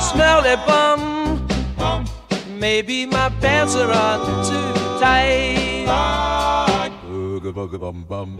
Smelly bum. Maybe my pants are on too tight. Booga booga bum bum.